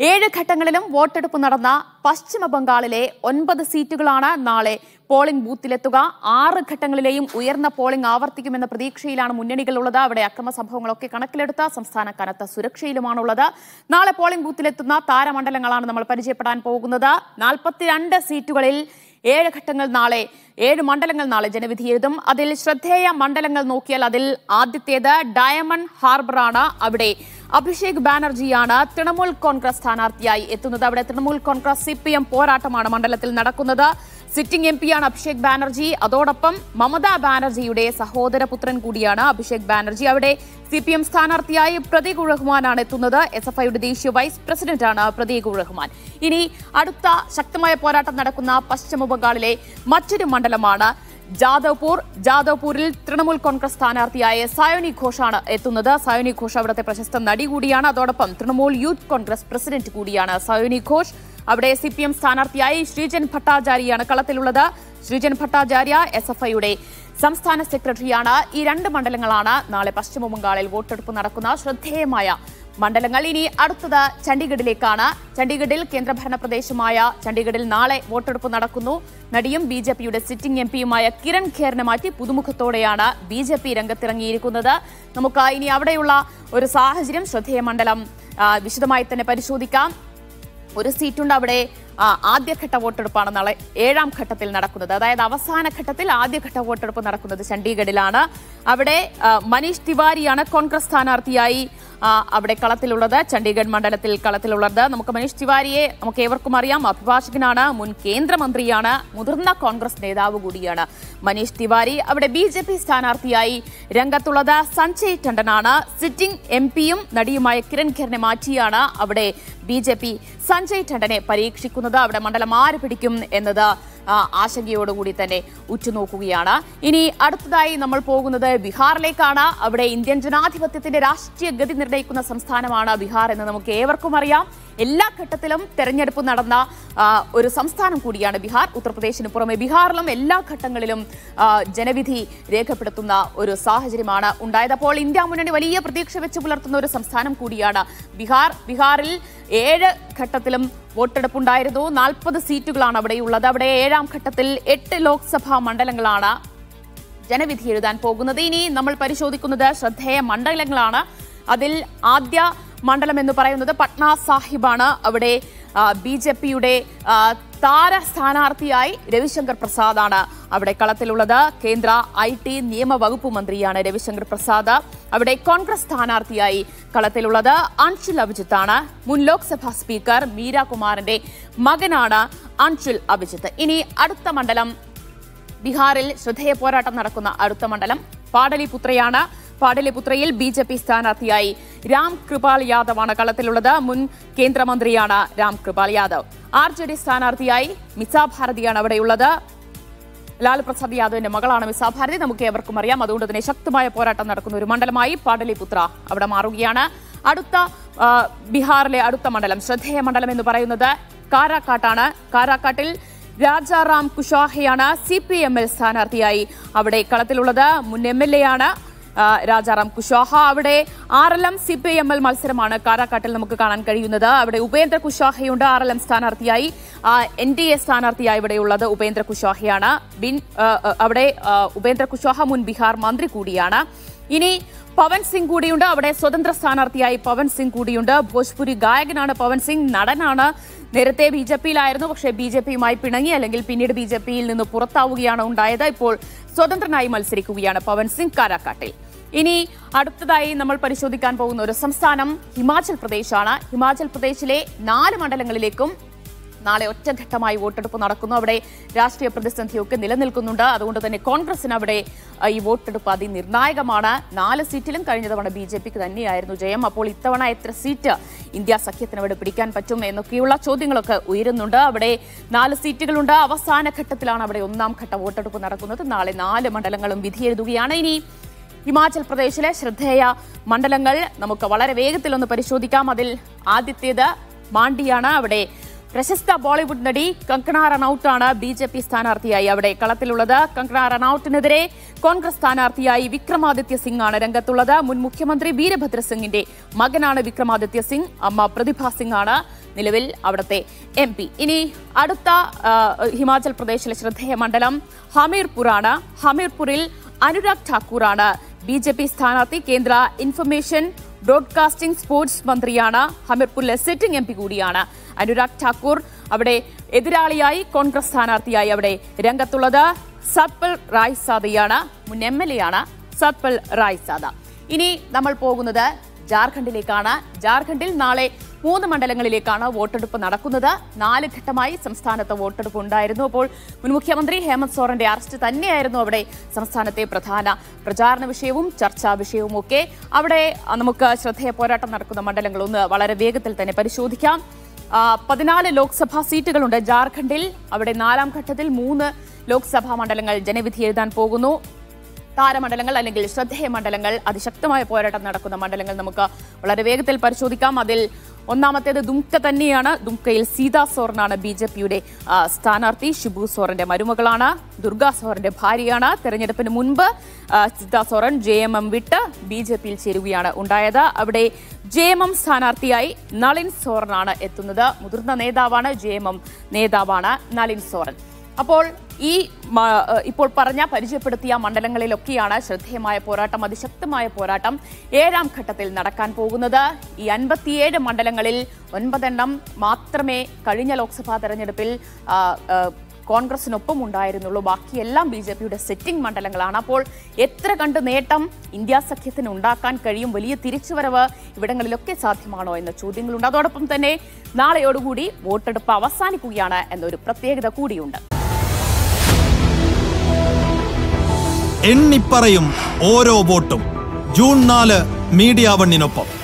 ഏഴ് ഘട്ടങ്ങളിലും വോട്ടെടുപ്പ് നടന്ന പശ്ചിമ ബംഗാളിലെ ഒൻപത് സീറ്റുകളാണ് നാളെ പോളിംഗ് ബൂത്തിലെത്തുക. ആറ് ഘട്ടങ്ങളിലെയും ഉയർന്ന പോളിംഗ് ആവർത്തിക്കുമെന്ന പ്രതീക്ഷയിലാണ് മുന്നണികളുള്ളത്. അവിടെ അക്രമ സംഭവങ്ങളൊക്കെ കണക്കിലെടുത്ത സംസ്ഥാന കനത്ത സുരക്ഷയിലുമാണുള്ളത്. നാളെ പോളിംഗ് ബൂത്തിലെത്തുന്ന താരമണ്ഡലങ്ങളാണ് നമ്മൾ പരിചയപ്പെടാൻ പോകുന്നത്. നാൽപ്പത്തിരണ്ട് സീറ്റുകളിൽ ഏഴ് ഘട്ടങ്ങൾ നാളെ ഏഴ് മണ്ഡലങ്ങൾ നാളെ ജനവിധി എഴുതും അതിൽ ശ്രദ്ധേയ മണ്ഡലങ്ങൾ നോക്കിയാൽ അതിൽ ആദ്യത്തേത് ഡയമണ്ട് ഹാർബറാണ്. അവിടെ അഭിഷേക് ബാനർജിയാണ് തൃണമൂൽ കോൺഗ്രസ് സ്ഥാനാർത്ഥിയായി എത്തുന്നത്. അവിടെ തൃണമൂൽ കോൺഗ്രസ് സി പോരാട്ടമാണ് മണ്ഡലത്തിൽ നടക്കുന്നത്. സിറ്റിംഗ് എം പിയാണ് അഭിഷേക് ബാനർജി. അതോടൊപ്പം മമതാ ബാനർജിയുടെ സഹോദരപുത്രൻ കൂടിയാണ് അഭിഷേക് ബാനർജി. അവിടെ സി പി എം സ്ഥാനാർത്ഥിയായി പ്രതീക് റഹ്മാനാണ് എത്തുന്നത്. എസ് എഫ് ഐയുടെ ദേശീയ വൈസ് പ്രസിഡന്റാണ് പ്രതീക് റഹ്മാൻ ഇനി അടുത്ത ശക്തമായ പോരാട്ടം നടക്കുന്ന പശ്ചിമ ബംഗാളിലെ മറ്റൊരു മണ്ഡലമാണ് ജാദവ്പൂർ. ജാദവ്പൂരിൽ തൃണമൂൽ കോൺഗ്രസ് സ്ഥാനാർത്ഥിയായ സയോനി ഘോഷാണ് എത്തുന്നത്. സയോനി ഘോഷ് അവിടുത്തെ പ്രശസ്ത നടി കൂടിയാണ്. അതോടൊപ്പം തൃണമൂൽ യൂത്ത് കോൺഗ്രസ് പ്രസിഡന്റ് കൂടിയാണ് സയോനി ഘോഷ്. അവിടെ സി പി എം സ്ഥാനാർത്ഥിയായി ശ്രീജൻ ഭട്ടാചാര്യയാണ് കളത്തിലുള്ളത്. ശ്രീജൻ ഭട്ടാചാര്യ എസ് എഫ് ഐയുടെ സംസ്ഥാന സെക്രട്ടറിയാണ്. ഈ രണ്ട് മണ്ഡലങ്ങളാണ് നാളെ പശ്ചിമ ബംഗാളിൽ വോട്ടെടുപ്പ് നടക്കുന്ന ശ്രദ്ധേയമായ മണ്ഡലങ്ങൾ. ഇനി അടുത്തത് ചണ്ഡീഗഡിലേക്കാണ്. ചണ്ഡീഗഡിൽ കേന്ദ്രഭരണ പ്രദേശമായ ചണ്ഡീഗഡിൽ നാളെ വോട്ടെടുപ്പ് നടക്കുന്നു. നടിയും ബി ജെ പിയുടെ സിറ്റിംഗ് എം പിയുമായ കിരൺ ഖേറിനെ മാറ്റി പുതുമുഖത്തോടെയാണ് ബി ജെ പി രംഗത്തിറങ്ങിയിരിക്കുന്നത്. നമുക്ക് ഇനി അവിടെയുള്ള ഒരു സാഹചര്യം ശ്രദ്ധേയ മണ്ഡലം വിശദമായി തന്നെ പരിശോധിക്കാം. ഒരു സീറ്റുണ്ട് അവിടെ ആദ്യഘട്ട വോട്ടെടുപ്പാണ് നാളെ ഏഴാം ഘട്ടത്തിൽ നടക്കുന്നത്. അതായത് അവസാന ഘട്ടത്തിൽ ആദ്യഘട്ട വോട്ടെടുപ്പ് നടക്കുന്നത് ചണ്ഡീഗഡിലാണ്. അവിടെ മനീഷ് തിവാരിയാണ് കോൺഗ്രസ് സ്ഥാനാർത്ഥിയായി. അവിടെ കളത്തിലുള്ളത് ചണ്ഡീഗഡ് മണ്ഡലത്തിൽ കളത്തിലുള്ളത്. നമുക്ക് മനീഷ് തിവാരിയെ നമുക്ക് ഏവർക്കും അറിയാം. അഭിഭാഷകനാണ് മുൻ കേന്ദ്രമന്ത്രിയാണ് മുതിർന്ന കോൺഗ്രസ് നേതാവ് കൂടിയാണ് മനീഷ് തിവാരി. അവിടെ ബി ജെ പി സ്ഥാനാർത്ഥിയായി രംഗത്തുള്ളത് സഞ്ജയ് ടണ്ടനാണ്. സിറ്റിംഗ് എം പിയും നടിയുമായ കിരൺ ഖേറിനെ മാറ്റിയാണ് അവിടെ ബി ജെ പി സഞ്ജയ് ടണ്ടനെ പരീക്ഷിക്കുന്നത്. അവിടെ മണ്ഡലം ആര് പിടിക്കും എന്നത് ആശങ്കയോടുകൂടി തന്നെ ഉറ്റുനോക്കുകയാണ്. ഇനി അടുത്തതായി നമ്മൾ പോകുന്നത് ബീഹാറിലേക്കാണ്. അവിടെ ഇന്ത്യൻ ജനാധിപത്യത്തിന്റെ രാഷ്ട്രീയ ഗതി നിർണയിക്കുന്ന സംസ്ഥാനമാണ് ബീഹാർ എന്ന് നമുക്ക് ഏവർക്കും അറിയാം. എല്ലാ ഘട്ടത്തിലും തെരഞ്ഞെടുപ്പ് നടന്ന ഒരു സംസ്ഥാനം കൂടിയാണ് ബീഹാർ. ഉത്തർപ്രദേശിന് പുറമെ ബീഹാറിലും എല്ലാ ഘട്ടങ്ങളിലും ജനവിധി രേഖപ്പെടുത്തുന്ന ഒരു സാഹചര്യമാണ് ഉണ്ടായത്. അപ്പോൾ ഇന്ത്യ മുന്നണി വലിയ പ്രതീക്ഷ വെച്ച് പുലർത്തുന്ന ഒരു സംസ്ഥാനം കൂടിയാണ് ബീഹാർ. ബീഹാറിൽ ഏഴ് ഘട്ടത്തിലും വോട്ടെടുപ്പുണ്ടായിരുന്നു. നാൽപ്പത് സീറ്റുകളാണ് അവിടെയുള്ളത് അവിടെ ഏഴാം ഘട്ടത്തിൽ എട്ട് ലോക്സഭാ മണ്ഡലങ്ങളാണ് ജനവിധി എഴുതാൻ പോകുന്നത്. ഇനി നമ്മൾ പരിശോധിക്കുന്നത് ശ്രദ്ധേയ മണ്ഡലങ്ങളാണ്. അതിൽ ആദ്യ മണ്ഡലം എന്ന് പറയുന്നത് പട്ന സാഹിബാണ്. അവിടെ ബി ജെ പിയുടെ താര സ്ഥാനാർത്ഥിയായി രവിശങ്കർ പ്രസാദാണ് അവിടെ കളത്തിലുള്ളത്. കേന്ദ്ര ഐ ടി നിയമവകുപ്പ് മന്ത്രിയാണ് രവിശങ്കർ പ്രസാദ്. അവിടെ കോൺഗ്രസ് സ്ഥാനാർത്ഥിയായി കളത്തിലുള്ളത് അൻഷുൽ അഭിജിത്താണ്. മുൻ ലോക്സഭാ സ്പീക്കർ മീര കുമാറിന്റെ മകനാണ് അൻഷുൽ അഭിജിത്ത്. ഇനി അടുത്ത മണ്ഡലം. ബീഹാറിൽ ശ്രദ്ധേയ പോരാട്ടം നടക്കുന്ന അടുത്ത മണ്ഡലം പാടലിപുത്രയാണ്. പാടലിപുത്രയിൽ ബി ജെ പി സ്ഥാനാർത്ഥിയായി രാം കൃപാൽ യാദവാണ് കളത്തിലുള്ളത്. മുൻ കേന്ദ്രമന്ത്രിയാണ് Ram Kripal Yadav. R J D സ്ഥാനാർത്ഥിയായി മിസാ ഭാരതിയാണ് അവിടെയുള്ളത്. ലാൽ പ്രസാദ് യാദവിന്റെ മകളാണ് മിസാ ഭാരതി. നമുക്ക് ഏവർക്കും അറിയാം. അതുകൊണ്ട് തന്നെ ശക്തമായ പോരാട്ടം നടക്കുന്ന ഒരു മണ്ഡലമായി പാടലിപുത്ര അവിടെ മാറുകയാണ്. അടുത്ത ബീഹാറിലെ അടുത്ത മണ്ഡലം ശ്രദ്ധേയ മണ്ഡലം എന്ന് പറയുന്നത് കാരാക്കാട്ടാണ്. കാരാക്കാട്ടിൽ രാജാറാം കുഷാഹയാണ് സി പി എം എൽ സ്ഥാനാർത്ഥിയായി അവിടെ കളത്തിലുള്ളത്. മുൻ എം എൽ എ ആണ്. രാജാറാം കുഷാഹ. അവിടെ R L M C P M L മത്സരമാണ് കാരാക്കാട്ടിൽ നമുക്ക് കാണാൻ കഴിയുന്നത്. അവിടെ ഉപേന്ദ്ര കുഷാഹയുണ്ട്. ആർ എൽ എം സ്ഥാനാർത്ഥിയായി എൻ ഡി എ സ്ഥാനാർത്ഥിയായി ഇവിടെയുള്ളത് ഉപേന്ദ്ര കുഷാഹയാണ്. ബിൻ അവിടെ ഉപേന്ദ്ര കുഷാഹ മുൻ ബിഹാർ മന്ത്രി കൂടിയാണ്. ഇനി പവൻ സിംഗ് കൂടിയുണ്ട്. അവിടെ സ്വതന്ത്ര സ്ഥാനാർത്ഥിയായി പവൻ സിംഗ് കൂടിയുണ്ട്. ഭോജ്പുരി ഗായകനാണ് പവൻ സിംഗ്. നടനാണ്. നേരത്തെ ബി ജെ പിയിലായിരുന്നു. പക്ഷേ ബി ജെ പിയുമായി പിണങ്ങി അല്ലെങ്കിൽ പിന്നീട് ബി ജെ പിയിൽ നിന്ന് പുറത്താവുകയാണ് ഉണ്ടായത്. ഇപ്പോൾ സ്വതന്ത്രനായി മത്സരിക്കുകയാണ് പവൻ സിംഗ് കാരാക്കാട്ടിൽ. ഇനി അടുത്തതായി നമ്മൾ പരിശോധിക്കാൻ പോകുന്ന ഒരു സംസ്ഥാനം ഹിമാചൽ പ്രദേശാണ്. ഹിമാചൽ പ്രദേശിലെ നാല് മണ്ഡലങ്ങളിലേക്കും നാളെ ഒറ്റഘട്ടമായി വോട്ടെടുപ്പ് നടക്കുന്നു. അവിടെ രാഷ്ട്രീയ പ്രതിസന്ധിയൊക്കെ നിലനിൽക്കുന്നുണ്ട്. അതുകൊണ്ട് തന്നെ കോൺഗ്രസിന് അവിടെ ഈ വോട്ടെടുപ്പ് അതിനിർണായകമാണ്. നാല് സീറ്റിലും കഴിഞ്ഞ തവണ ബി ജെ പിക്ക് തന്നെയായിരുന്നു ജയം. അപ്പോൾ ഇത്തവണ എത്ര സീറ്റ് ഇന്ത്യ സഖ്യത്തിന് അവിടെ പിടിക്കാൻ പറ്റും എന്നൊക്കെയുള്ള ചോദ്യങ്ങളൊക്കെ ഉയരുന്നുണ്ട്. അവിടെ നാല് സീറ്റുകളുണ്ട്. അവസാന ഘട്ടത്തിലാണ് അവിടെ ഒന്നാം ഘട്ട വോട്ടെടുപ്പ് നടക്കുന്നത്. നാളെ നാല് മണ്ഡലങ്ങളും വിധിയെഴുതുകയാണ്. ഇനി ഹിമാചൽ പ്രദേശിലെ ശ്രദ്ധേയ മണ്ഡലങ്ങൾ നമുക്ക് വളരെ വേഗത്തിൽ ഒന്ന് പരിശോധിക്കാം. അതിൽ ആദ്യത്തേത് മാണ്ടിയാണ് അവിടെ പ്രശസ്ത ബോളിവുഡ് നടി കങ്കണ റണൌട്ടാണ് ബി ജെ പി സ്ഥാനാർത്ഥിയായി അവിടെ കളത്തിലുള്ളത്. കങ്കണ റണൌട്ടിനെതിരെ കോൺഗ്രസ് സ്ഥാനാർത്ഥിയായി വിക്രമാദിത്യ സിംഗ് ആണ് രംഗത്തുള്ളത്. മുൻ മുഖ്യമന്ത്രി വീരഭദ്ര സിംഗിന്റെ മകനാണ് വിക്രമാദിത്യ സിംഗ്. അമ്മ പ്രതിഭ സിംഗ് ആണ് നിലവിൽ അവിടുത്തെ എം പി. ഇനി അടുത്ത ഹിമാചൽ പ്രദേശിലെ ശ്രദ്ധേയ മണ്ഡലം ഹമീർപുറാണ് ഹമീർപുരിൽ അനുരാഗ് ഠാക്കൂറാണ് ബി ജെ പി സ്ഥാനാർത്ഥി കേന്ദ്ര ഇൻഫർമേഷൻ ബ്രോഡ്കാസ്റ്റിംഗ് സ്പോർട്സ് മന്ത്രിയാണ്. ഹമീർപുരിലെ സിറ്റിംഗ് എം പി കൂടിയാണ്. അനുരാഗ് ഠാക്കൂർ അവിടെ എതിരാളിയായി കോൺഗ്രസ് സ്ഥാനാർത്ഥിയായി അവിടെ രംഗത്തുള്ളത് സത്പൽ റായ് സാദയാണ് മുൻ എം എൽ എ ആണ് സത്പൽ റായ് സാദ ഇനി നമ്മൾ പോകുന്നത് ജാർഖണ്ഡിലേക്കാണ്. ജാർഖണ്ഡിൽ നാളെ മൂന്ന് മണ്ഡലങ്ങളിലേക്കാണ് വോട്ടെടുപ്പ് നടക്കുന്നത്. നാല് ഘട്ടമായി സംസ്ഥാനത്ത് വോട്ടെടുപ്പ് ഉണ്ടായിരുന്നു. അപ്പോൾ മുൻ മുഖ്യമന്ത്രി ഹേമന്ത് സോറന്റെ അറസ്റ്റ് തന്നെയായിരുന്നു അവിടെ സംസ്ഥാനത്തെ പ്രധാന പ്രചാരണ വിഷയവും ചർച്ചാ വിഷയവും ഒക്കെ. അവിടെ നമുക്ക് ശ്രദ്ധേയ പോരാട്ടം നടക്കുന്ന മണ്ഡലങ്ങൾ ഒന്ന് വളരെ വേഗത്തിൽ തന്നെ പരിശോധിക്കാം. പതിനാല് ലോക്സഭാ സീറ്റുകളുണ്ട് ജാർഖണ്ഡിൽ. അവിടെ നാലാം ഘട്ടത്തിൽ മൂന്ന് ലോക്സഭാ മണ്ഡലങ്ങൾ ജനവിധി എഴുതാൻ പോകുന്നു. താരമണ്ഡലങ്ങൾ അല്ലെങ്കിൽ ശ്രദ്ധേയ മണ്ഡലങ്ങൾ അതിശക്തമായ പോരാട്ടം നടക്കുന്ന മണ്ഡലങ്ങൾ നമുക്ക് വളരെ വേഗത്തിൽ പരിശോധിക്കാം. അതിൽ ഒന്നാമത്തേത് ദുംക തന്നെയാണ്. ദുംകയിൽ സീതാ സോറനാണ് ബി ജെ പിയുടെ സ്ഥാനാർത്ഥി. ഷിബു സോറന്റെ മരുമകളാണ്. ദുർഗാ സോറന്റെ ഭാര്യയാണ്. തെരഞ്ഞെടുപ്പിന് മുൻപ് Sita Soren J M M വിട്ട് ബി ജെ പിയിൽ ചേരുകയാണ് ഉണ്ടായത്. അവിടെ ജെ എം എം സ്ഥാനാർത്ഥിയായി നളിൻ സോറനാണ് എത്തുന്നത്. മുതിർന്ന നേതാവാണ് ജെ എം എം നേതാവാണ് നളിൻ സോറൻ. അപ്പോൾ ഈ ഇപ്പോൾ പറഞ്ഞ പരിചയപ്പെടുത്തിയ മണ്ഡലങ്ങളിലൊക്കെയാണ് ശ്രദ്ധേയമായ പോരാട്ടം അതിശക്തമായ പോരാട്ടം ഏഴാം ഘട്ടത്തിൽ നടക്കാൻ പോകുന്നത്. ഈ അൻപത്തിയേഴ് മണ്ഡലങ്ങളിൽ ഒൻപതെണ്ണം മാത്രമേ കഴിഞ്ഞ ലോക്സഭാ തെരഞ്ഞെടുപ്പിൽ കോൺഗ്രസിനൊപ്പം ഉണ്ടായിരുന്നുള്ളൂ. ബാക്കിയെല്ലാം ബി ജെ പിയുടെ സെറ്റിംഗ് മണ്ഡലങ്ങളാണ്. അപ്പോൾ എത്ര കണ്ട് നേട്ടം ഇന്ത്യ സഖ്യത്തിന് ഉണ്ടാക്കാൻ കഴിയും? വലിയ തിരിച്ചുവരവ് ഇവിടങ്ങളിലൊക്കെ സാധ്യമാണോ എന്ന ചോദ്യങ്ങളുണ്ട്. അതോടൊപ്പം തന്നെ നാളെയോടുകൂടി വോട്ടെടുപ്പ് അവസാനിക്കുകയാണ് എന്നൊരു പ്രത്യേകത കൂടിയുണ്ട്. എണ്ണിപ്പറയും ഓരോ വോട്ടും. ജൂൺ നാല് മീഡിയ വണ്ണിനൊപ്പം.